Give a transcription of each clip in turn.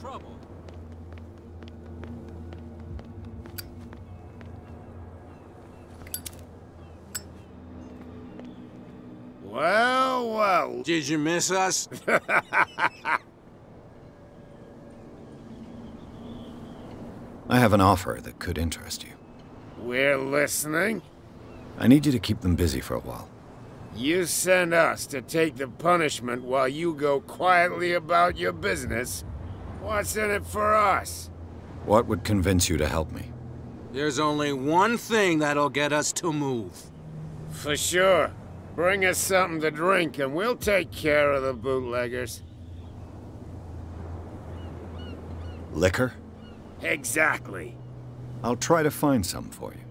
trouble. Well, well. Did you miss us? I have an offer that could interest you. We're listening. I need you to keep them busy for a while. You send us to take the punishment while you go quietly about your business. What's in it for us? What would convince you to help me? There's only one thing that'll get us to move. For sure. Bring us something to drink and we'll take care of the bootleggers. Liquor? Exactly. I'll try to find some for you.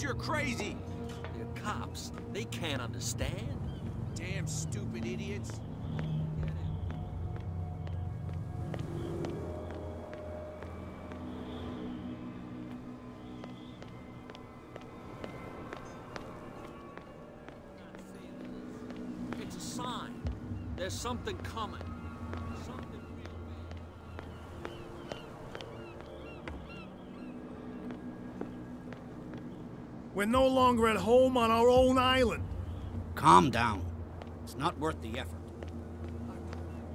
You're crazy. They're cops. They can't understand. Damn stupid idiots. It's a sign. There's something coming. Something real bad. We're no longer at home on our own island. Calm down. It's not worth the effort.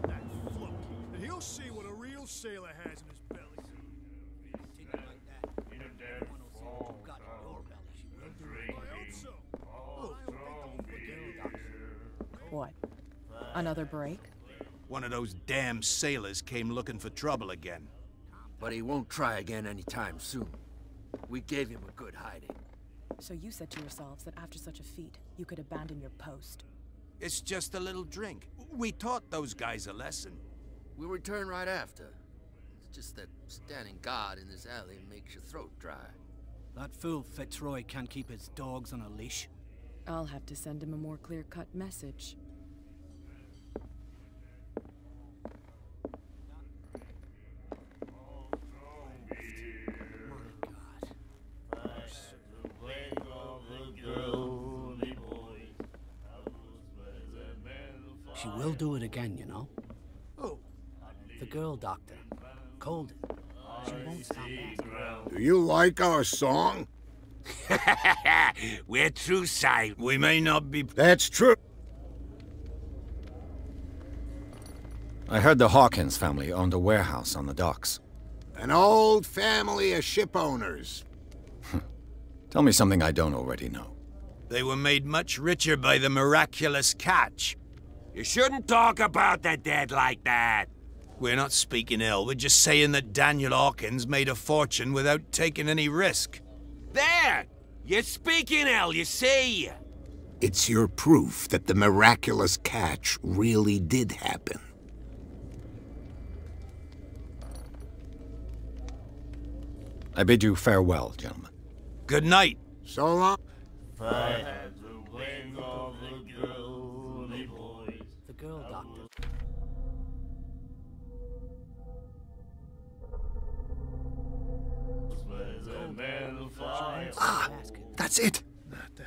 That float. He'll see what a real sailor has in his belly. Like that. One will see what you got in your belly. She will do it. I hope so. I hope they don't forget. What? Another break? One of those damn sailors came looking for trouble again. But he won't try again anytime soon. We gave him a good hiding. So you said to yourselves that after such a feat, you could abandon your post. It's just a little drink. We taught those guys a lesson. We'll return right after. It's just that standing guard in this alley makes your throat dry. That fool Fitzroy can't keep his dogs on a leash. I'll have to send him a more clear-cut message. She will do it again, you know. Oh, The girl doctor. Colden. She won't stop asking. Do you like our song? We're true sight. We may not be. That's true. I heard the Hawkins family owned a warehouse on the docks. An old family of ship owners. Hmm. Tell me something I don't already know. They were made much richer by the miraculous catch. You shouldn't talk about the dead like that. We're not speaking ill. We're just saying that Daniel Hawkins made a fortune without taking any risk. There! You're speaking ill, you see. It's your proof that the miraculous catch really did happen. I bid you farewell, gentlemen. Good night. So long. The Ah, that's it.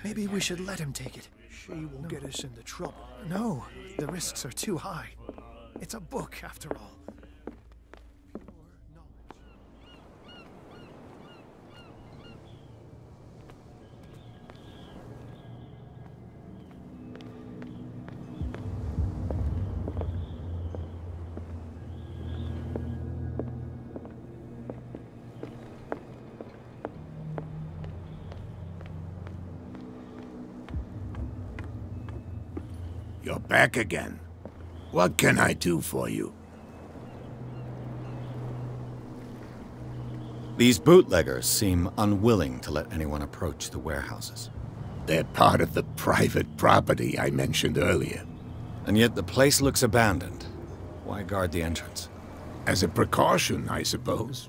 Maybe we should let him take it. She will get us into trouble. No, the risks are too high. It's a book, after all. You're back again. What can I do for you? These bootleggers seem unwilling to let anyone approach the warehouses. They're part of the private property I mentioned earlier. And yet the place looks abandoned. Why guard the entrance? As a precaution, I suppose.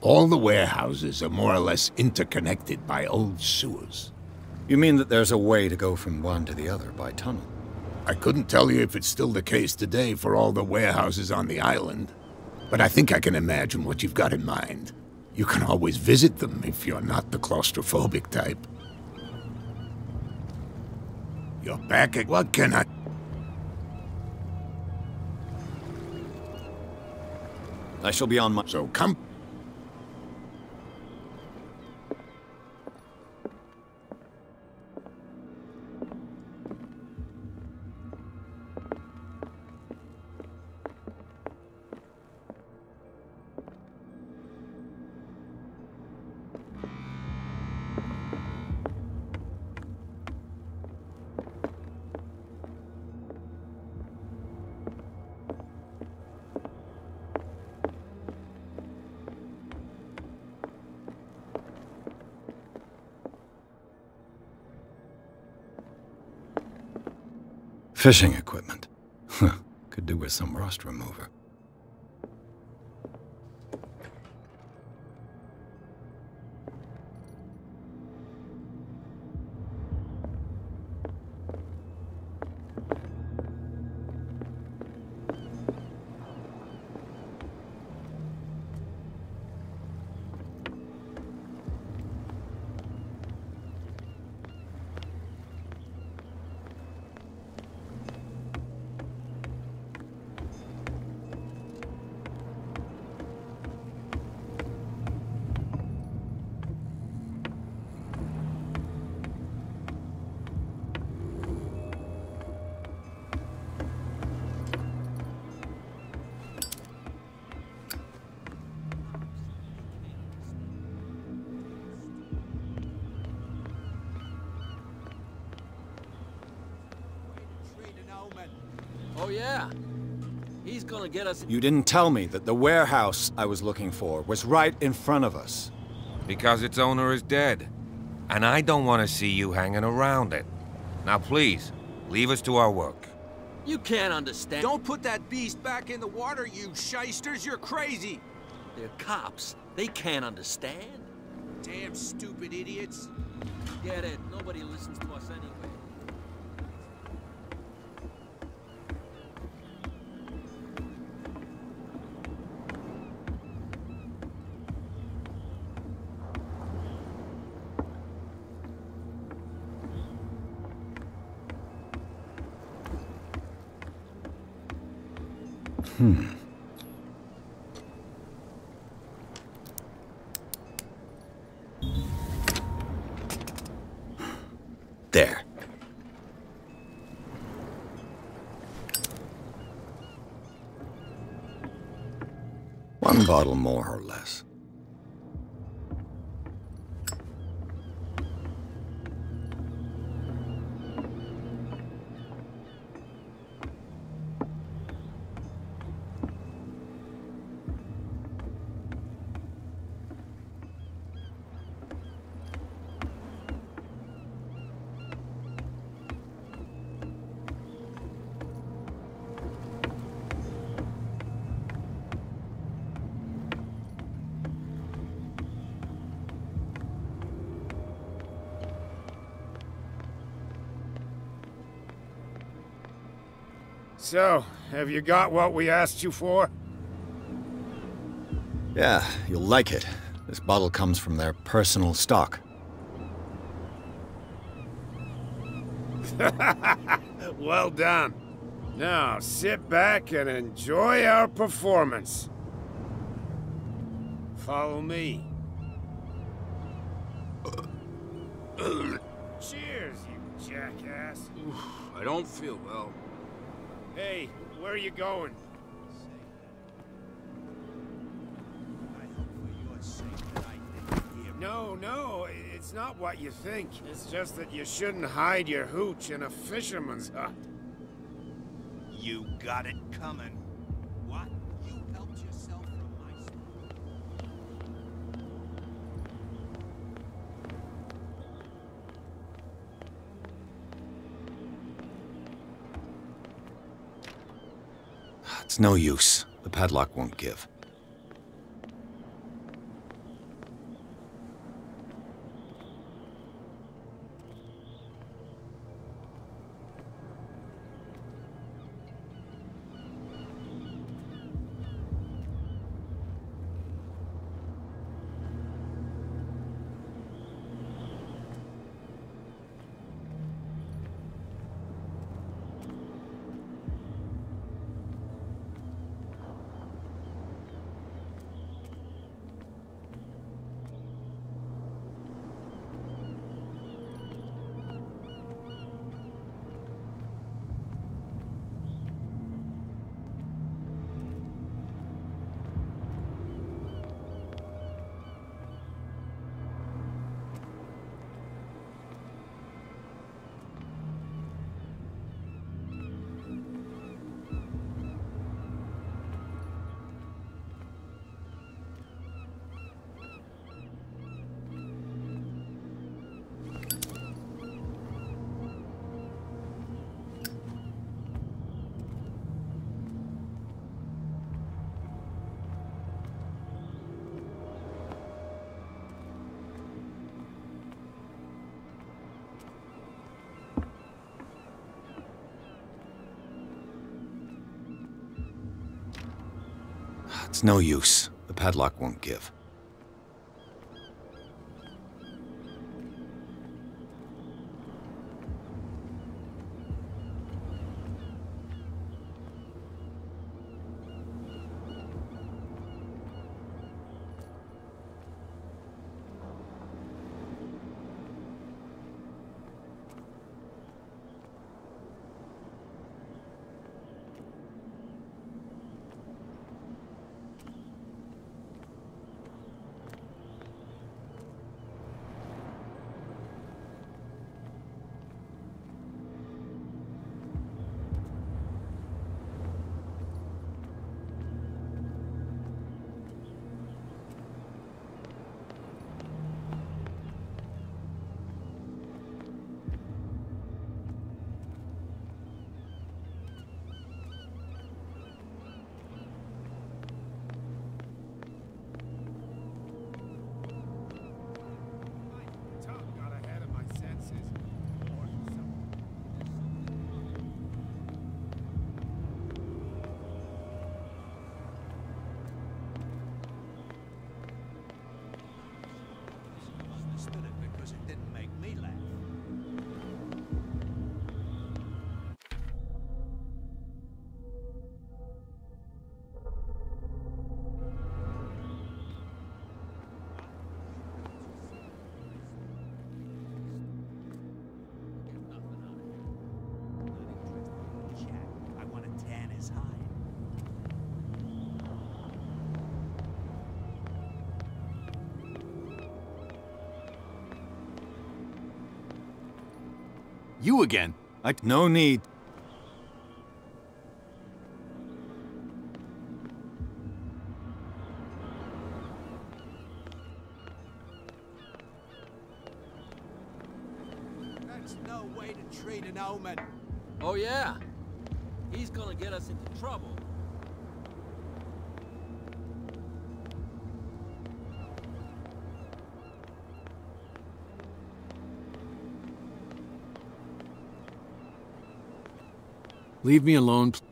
All the warehouses are more or less interconnected by old sewers. You mean that there's a way to go from one to the other by tunnel? I couldn't tell you if it's still the case today for all the warehouses on the island, but I think I can imagine what you've got in mind. You can always visit them if you're not the claustrophobic type. You're back at what can I... I shall be on my... So come... Fishing equipment. Could do with some rust remover. Oh, yeah. He's gonna get us. You didn't tell me that the warehouse I was looking for was right in front of us. Because its owner is dead. And I don't want to see you hanging around it. Now please, leave us to our work. You can't understand. Don't put that beast back in the water, you shysters. You're crazy. They're cops. They can't understand. Damn stupid idiots. Get it? Nobody listens to us anyway. There. One bottle more or less. So, have you got what we asked you for? Yeah, you'll like it. This bottle comes from their personal stock. Well done. Now, sit back and enjoy our performance. Follow me. Cheers, you jackass. I don't feel well. Where are you going? No, no, it's not what you think. It's just that you shouldn't hide your hooch in a fisherman's hut. You got it coming. It's no use. The padlock won't give. It's no use. The padlock won't give. You again? I... No need. Leave me alone.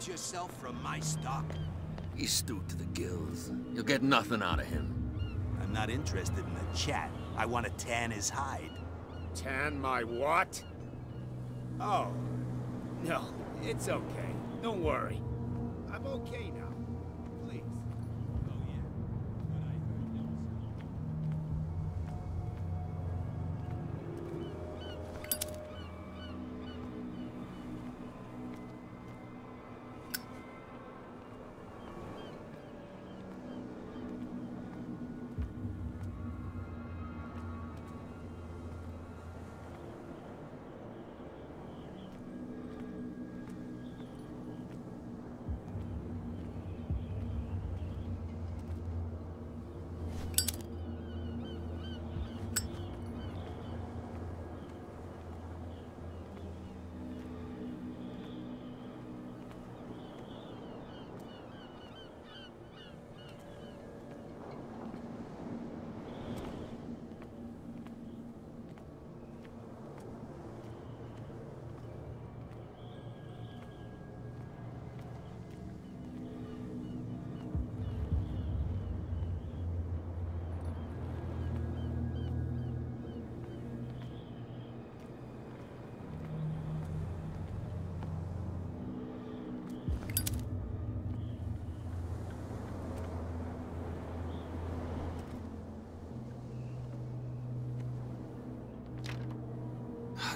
protect yourself from my stock? He's stooped to the gills. You'll get nothing out of him. I'm not interested in a chat. I want to tan his hide. Tan my what? Oh. No, it's okay. Don't worry. I'm okay now.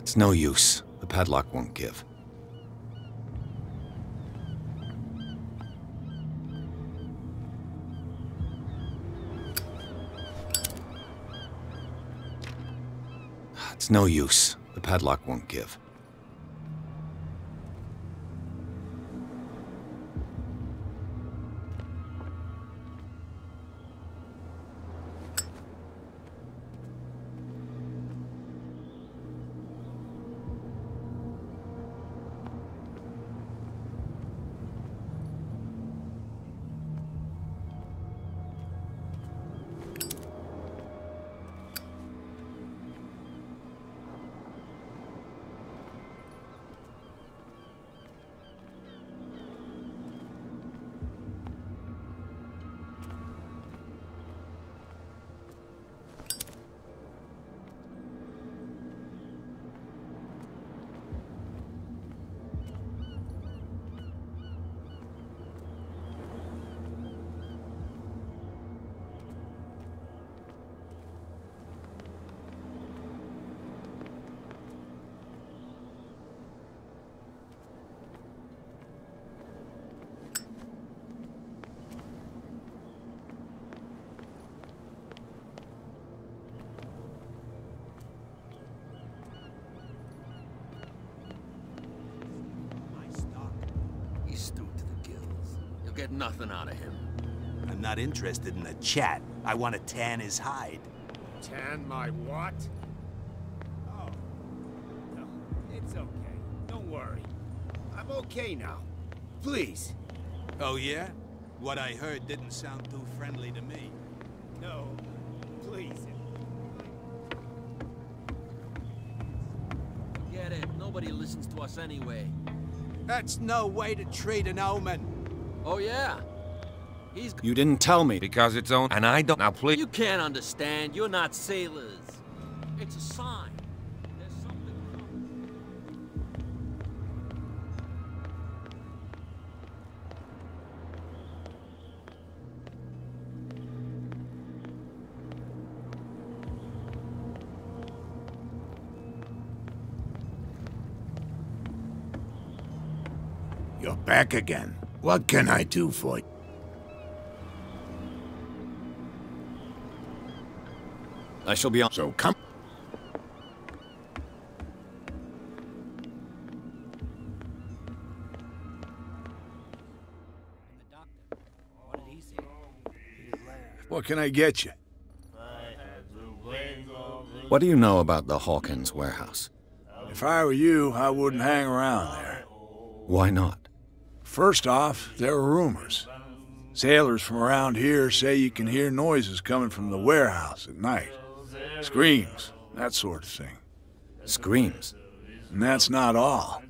It's no use. The padlock won't give. It's no use. The padlock won't give. Get nothing out of him. I'm not interested in a chat. I want to tan his hide. Tan my what? Oh. No, it's okay. Don't worry. I'm okay now. Please. Oh, yeah? What I heard didn't sound too friendly to me. No. Please. Get it. Nobody listens to us anyway. That's no way to treat an omen. Oh, yeah? He's... You didn't tell me. Because it's own. And I don't. Now, please. You can't understand. You're not sailors. It's a sign. There's something coming. You're back again. What can I do for you? I shall be on. So come. And the doctor, what did he say? What can I get you? What do you know about the Hawkins warehouse? If I were you, I wouldn't hang around there. Why not? First off, there are rumors. Sailors from around here say you can hear noises coming from the warehouse at night. Screams, that sort of thing. Screams. And that's not all.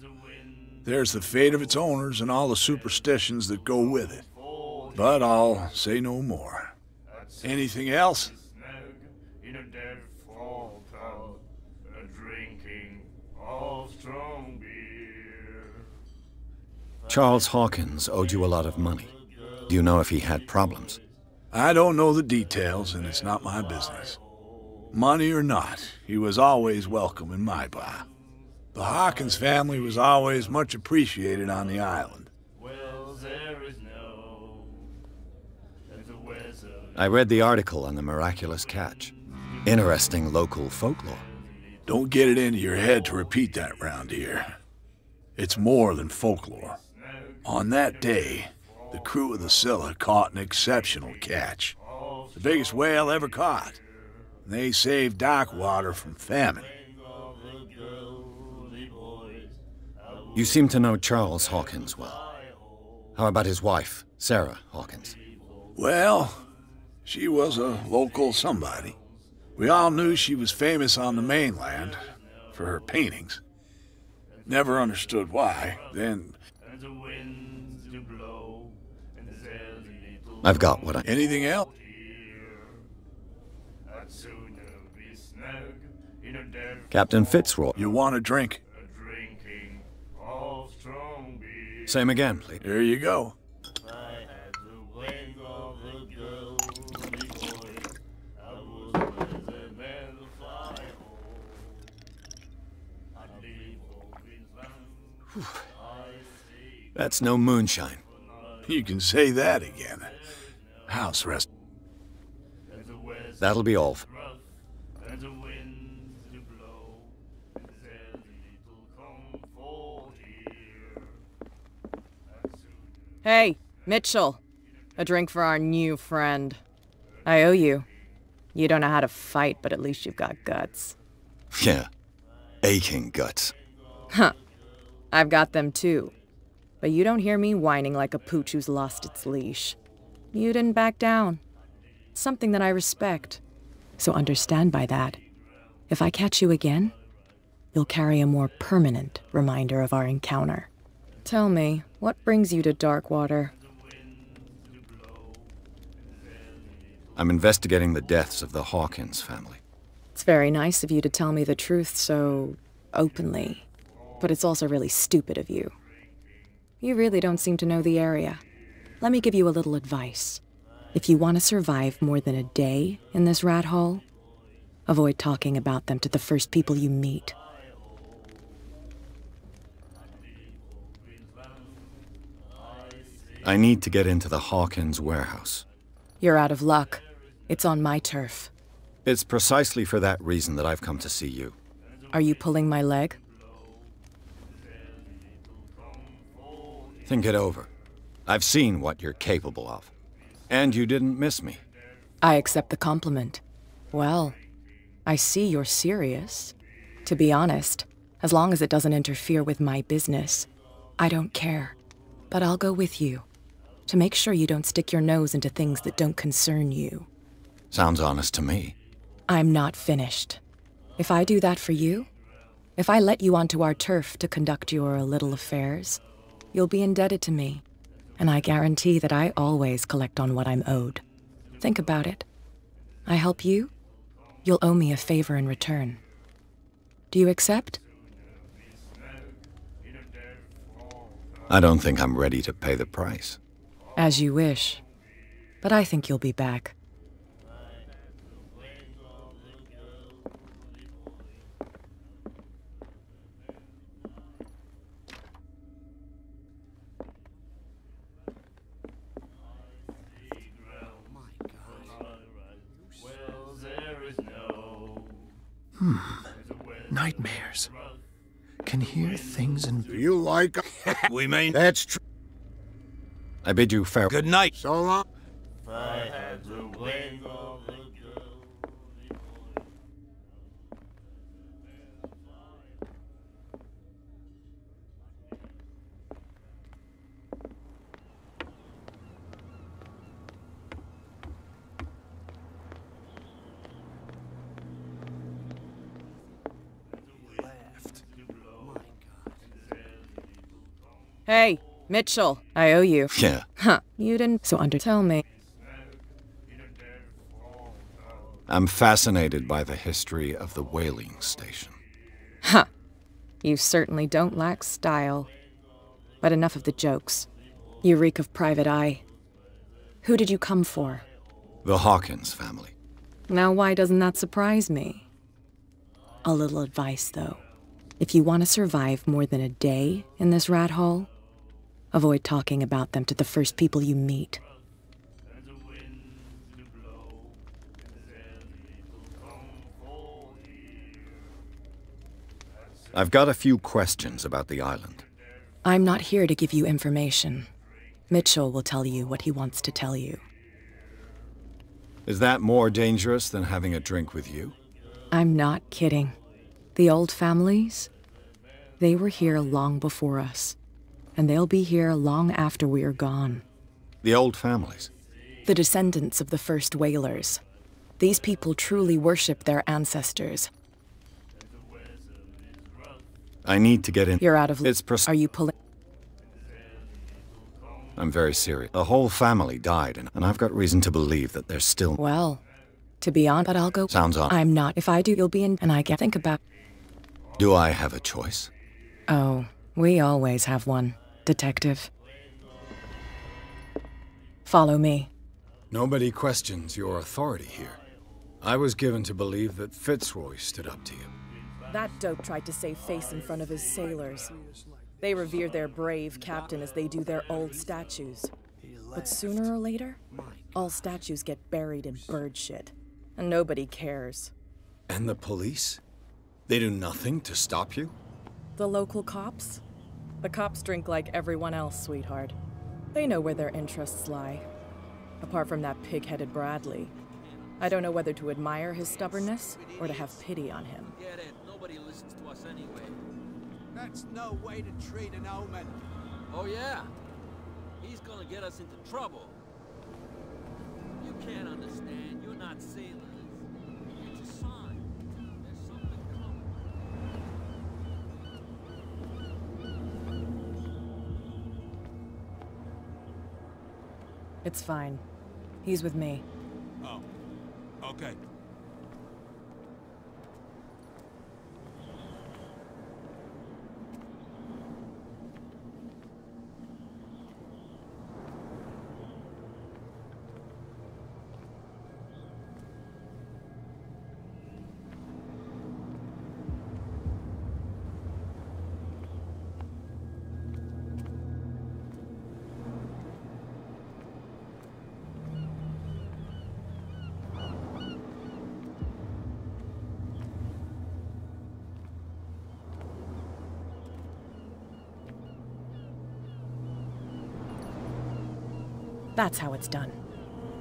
There's the fate of its owners and all the superstitions that go with it. But I'll say no more. Anything else? Charles Hawkins owed you a lot of money. Do you know if he had problems? I don't know the details, and it's not my business. Money or not, he was always welcome in my bar. The Hawkins family was always much appreciated on the island. Well, there is no weather. I read the article on the miraculous catch. Interesting local folklore. Don't get it into your head to repeat that round here. It's more than folklore. On that day, the crew of the Scylla caught an exceptional catch. The biggest whale ever caught. They saved Darkwater from famine. You seem to know Charles Hawkins well. How about his wife, Sarah Hawkins? Well, she was a local somebody. We all knew she was famous on the mainland for her paintings. Never understood why. Then. I've got what I. Anything else? Captain Fitzroy. You want a drink? Same again, please. Here you go. That's no moonshine. You can say that again. House rest. That'll be all. Hey, Mitchell. A drink for our new friend. I owe you. You don't know how to fight, but at least you've got guts. Yeah. Aching guts. Huh. I've got them too. But you don't hear me whining like a pooch who's lost its leash. You didn't back down. Something that I respect. So understand by that. If I catch you again, you'll carry a more permanent reminder of our encounter. Tell me, what brings you to Darkwater? I'm investigating the deaths of the Hawkins family. It's very nice of you to tell me the truth so openly, but it's also really stupid of you. You really don't seem to know the area. Let me give you a little advice. If you want to survive more than a day in this rat hole, avoid talking about them to the first people you meet. I need to get into the Hawkins warehouse. You're out of luck. It's on my turf. It's precisely for that reason that I've come to see you. Are you pulling my leg? Think it over. I've seen what you're capable of. And you didn't miss me. I accept the compliment. Well, I see you're serious. To be honest, as long as it doesn't interfere with my business, I don't care. But I'll go with you to make sure you don't stick your nose into things that don't concern you. Sounds honest to me. I'm not finished. If I do that for you, if I let you onto our turf to conduct your little affairs, you'll be indebted to me, and I guarantee that I always collect on what I'm owed. Think about it. I help you, you'll owe me a favor in return. Do you accept? I don't think I'm ready to pay the price. As you wish. But I think you'll be back. Hmm. Nightmares. Can hear things and. You like. we mean. That's true. I bid you farewell. Good night. So long. Hey, Mitchell, I owe you. Yeah. Huh, you didn't. So under. Tell me. I'm fascinated by the history of the whaling station. Huh. You certainly don't lack style. But enough of the jokes. You reek of private eye. Who did you come for? The Hawkins family. Now, why doesn't that surprise me? A little advice, though. If you want to survive more than a day in this rat hole, avoid talking about them to the first people you meet. I've got a few questions about the island. I'm not here to give you information. Mitchell will tell you what he wants to tell you. Is that more dangerous than having a drink with you? I'm not kidding. The old families, they were here long before us. And they'll be here long after we are gone. The old families? The descendants of the first whalers. These people truly worship their ancestors. I need to get in. You're out of. It's pres- Are you pulling? I'm very serious. The whole family died, and, and I've got reason to believe that there's still. Well, to be honest, but I'll go. Sounds on. I'm not. If I do, you'll be in. And I can't think about. Do I have a choice? Oh, we always have one, Detective. Follow me. Nobody questions your authority here. I was given to believe that Fitzroy stood up to you. That dope tried to save face in front of his sailors. They revere their brave captain as they do their old statues. But sooner or later, all statues get buried in bird shit. And nobody cares. And the police? They do nothing to stop you? The local cops? The cops drink like everyone else, sweetheart. They know where their interests lie. Apart from that pig headed Bradley. I don't know whether to admire his stubbornness or to have pity on him. Get it. Nobody listens to us anyway. That's no way to treat an omen. Oh, yeah? He's gonna get us into trouble. You can't understand. You're not sailors. It's fine. He's with me. Oh, okay. That's how it's done.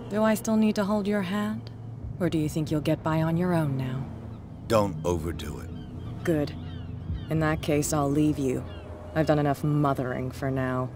Do I still need to hold your hand? Or do you think you'll get by on your own now? Don't overdo it. Good. In that case, I'll leave you. I've done enough mothering for now.